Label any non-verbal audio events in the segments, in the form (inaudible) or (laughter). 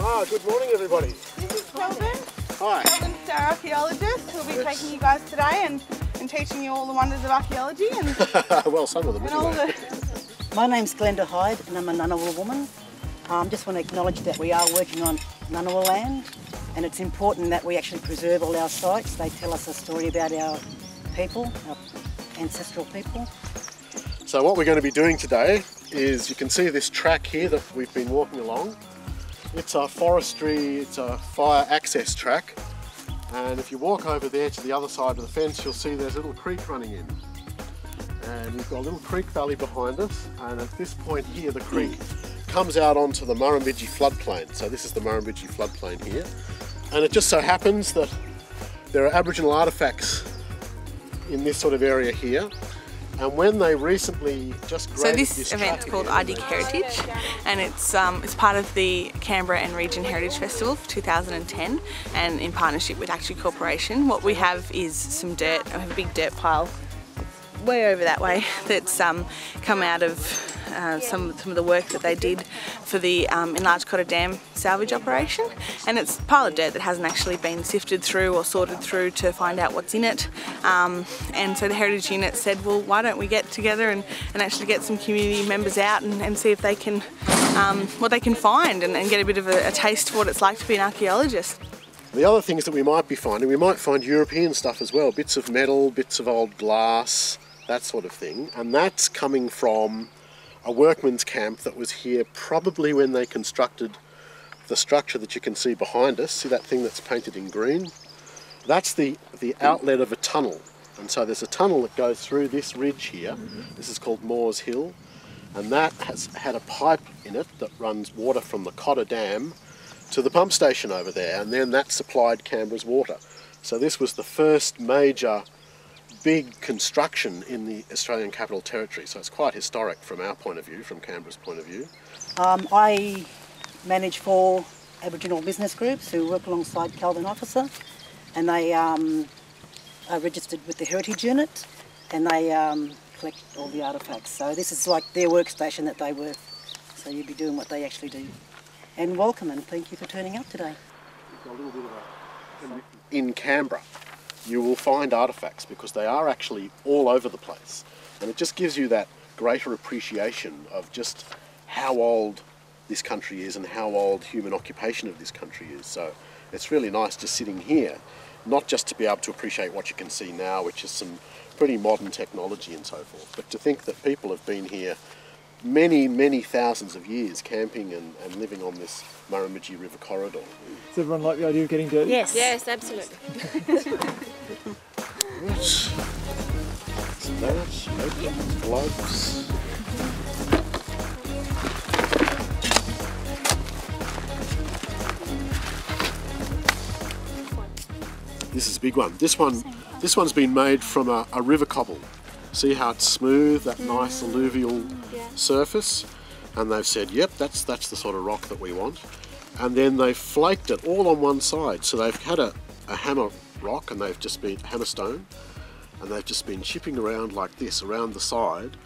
Ah, good morning, everybody. This is Kelvin. Hi. Kelvin's our archaeologist who'll be taking you guys today and, and teaching you all the wonders of archaeology and, (laughs) well, some of them. and all Anyway. the. My name's Glenda Hyde and I'm a Ngunnawal woman. Um, just want to acknowledge that we are working on Ngunnawal land and it's important that we actually preserve all our sites. They tell us a story about our people, our ancestral people. So what we're going to be doing today is you can see this track here that we've been walking along. It's a forestry, it's a fire access track. And if you walk over there to the other side of the fence, you'll see there's a little creek running in. And we've got a little creek valley behind us. And at this point here, the creek comes out onto the Murrumbidgee floodplain. So this is the Murrumbidgee floodplain here. And it just so happens that there are Aboriginal artefacts in this sort of area here. And when they recently just So graded this event's called I Dig Heritage, and it's um, it's part of the Canberra and Region Heritage Festival for 2010, and in partnership with ACTEW Corporation. What we have is some dirt. I have a big dirt pile way over that way (laughs) that's um, come out of uh, some some of the work that they did for the um, enlarged Cotter Dam salvage operation, and it's a pile of dirt that hasn't actually been sifted through or sorted through to find out what's in it. Um, and so the Heritage Unit said, well, why don't we get together and, and actually get some community members out and, and see if they can um, what they can find and, and get a bit of a, a taste for what it's like to be an archaeologist. The other things that we might be finding, we might find European stuff as well, bits of metal, bits of old glass, that sort of thing. And that's coming from a workman's camp that was here probably when they constructed the structure that you can see behind us. See that thing that's painted in green? That's the, the outlet of a tunnel. And so there's a tunnel that goes through this ridge here. This is called Moores Hill. And that has had a pipe in it that runs water from the Cotter Dam to the pump station over there, and then that supplied Canberra's water. So this was the first major big construction in the Australian Capital Territory. So it's quite historic from our point of view, from Canberra's point of view. Um, I manage four Aboriginal business groups who work alongside Kelvin Officer and they um, are registered with the Heritage Unit and they um, collect all the artefacts. So this is like their workstation that they work. So you'd be doing what they actually do. And welcome and thank you for turning up today. In Canberra, you will find artefacts because they are actually all over the place. And it just gives you that greater appreciation of just how old this country is and how old human occupation of this country is. So it's really nice just sitting here, not just to be able to appreciate what you can see now, which is some pretty modern technology and so forth, but to think that people have been here many, many thousands of years camping and, and living on this Murrumbidgee River corridor. Does everyone like the idea of getting dirty? Yes. Yes, absolutely. (laughs) This is a big one. This one, this one's been made from a, a river cobble. See how it's smooth, that nice alluvial surface, and they've said, "Yep, that's that's the sort of rock that we want." And then they've flaked it all on one side. So they've had a, a hammer rock, and they've just been hammerstone, and they've just been chipping around like this around the side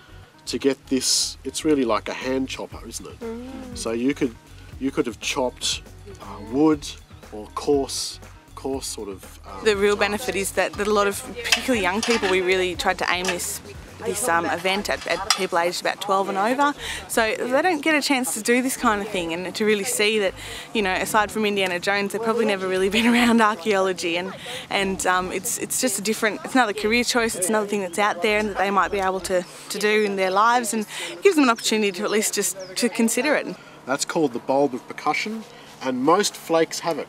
to get this. It's really like a hand chopper, isn't it? So you could you could have chopped uh, wood or coarse coarse sort of. Um, The real types. benefit is that, that a lot of, particularly young people, we really tried to aim this this um, event at, at people aged about 12 and over. So they don't get a chance to do this kind of thing and to really see that, you know, aside from Indiana Jones, they've probably never really (laughs) been around archaeology and and um, it's it's just a different, it's another career choice, it's another thing that's out there and that they might be able to, to do in their lives and gives them an opportunity to at least just to consider it. That's called the bulb of percussion, and most flakes have it.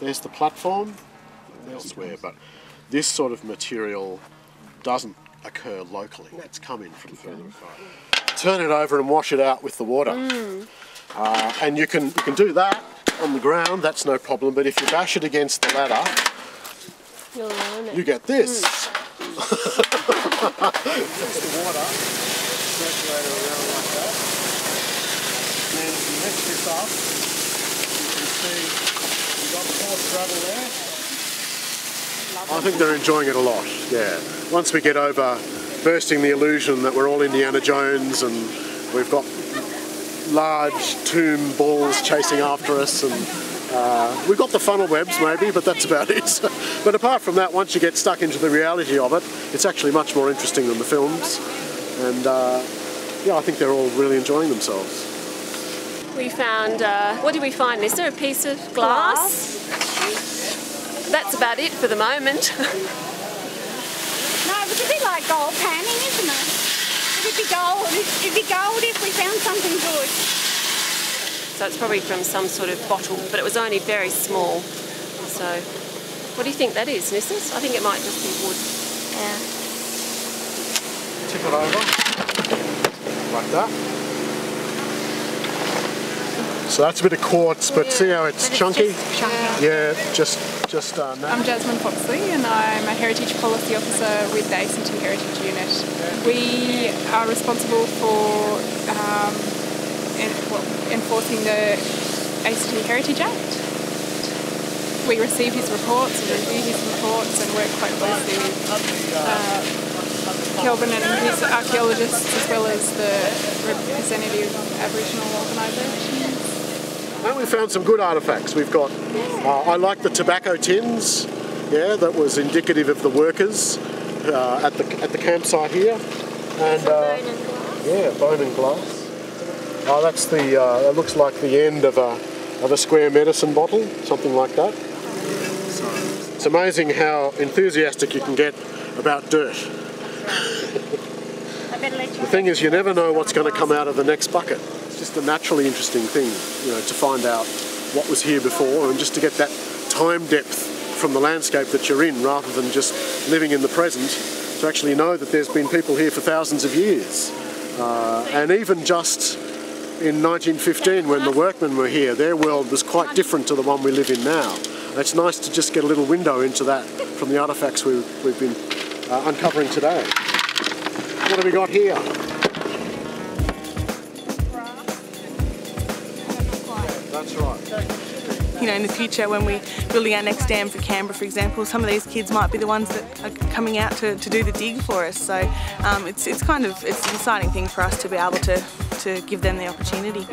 There's the platform elsewhere, but this sort of material doesn't occur locally. It's come in from further afield. Turn it over and wash it out with the water. Uh, and you can you can do that on the ground. That's no problem. But if you bash it against the ladder, You'll learn it. you get this. (laughs) Just the water circulated around like that. And if you lift this up, you can see you've got coarse gravel there. I think they're enjoying it a lot, yeah. Once we get over bursting the illusion that we're all Indiana Jones and we've got large tomb balls chasing after us and uh, we've got the funnel webs maybe, but that's about (laughs) it. but apart from that, once you get stuck into the reality of it, it's actually much more interesting than the films. And uh, yeah, I think they're all really enjoying themselves. We found, uh, what did we find, Nissa? A piece of glass? That's about it for the moment. (laughs) No, it was a bit like gold panning, isn't it? It'd be gold. It'd be gold if we found something good. so it's probably from some sort of bottle, but it was only very small. So, what do you think that is, Nissus? I think it might just be wood. Yeah. Tip it over, like that. So that's a bit of quartz, but see how it's chunky? Yeah, just just uh, I'm Jasmine Foxley and I'm a Heritage Policy Officer with the ACT Heritage Unit. We are responsible for um, en- well, enforcing the ACT Heritage Act. We receive his reports and review his reports and work quite closely with uh, Kelvin and his archaeologists as well as the representative Aboriginal organisations. We found some good artefacts. We've got, uh, I like the tobacco tins, yeah, that was indicative of the workers uh, at the at the campsite here, and uh, yeah, bone and glass. Oh, that's the. Uh, it looks like the end of a of a square medicine bottle, something like that. It's amazing how enthusiastic you can get about dirt. I better let you The thing is, you never know what's going to come out of the next bucket. Just a naturally interesting thing, you know, to find out what was here before and just to get that time depth from the landscape that you're in rather than just living in the present, to actually know that there's been people here for thousands of years. Uh, and even just in 1915, when the workmen were here, their world was quite different to the one we live in now. And it's nice to just get a little window into that from the artefacts we, we've been uh, uncovering today. What have we got here? That's right. you know, in the future when we're building our next dam for Canberra, for example, some of these kids might be the ones that are coming out to, to do the dig for us. So um, it's, it's kind of it's an exciting thing for us to be able to, to give them the opportunity.